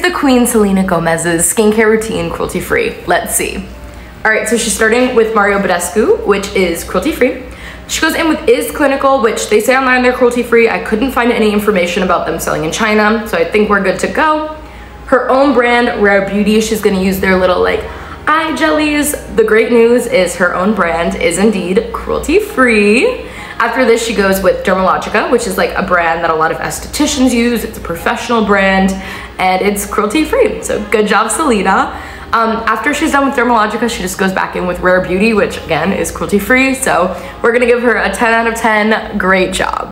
the Queen Selena Gomez's skincare routine cruelty free. Let's see. All right, so she's starting with Mario Badescu, which is cruelty free. She goes in with Is Clinical, which they say online they're cruelty free. I couldn't find any information about them selling in China, so I think we're good to go. Her own brand, Rare Beauty, she's gonna use their little like eye jellies. The great news is her own brand is indeed cruelty free. After this, she goes with Dermalogica, which is like a brand that a lot of estheticians use. It's a professional brand and it's cruelty free. So good job, Selena. Um, after she's done with Dermalogica, she just goes back in with Rare Beauty, which again is cruelty free. So we're gonna give her a 10 out of 10. Great job.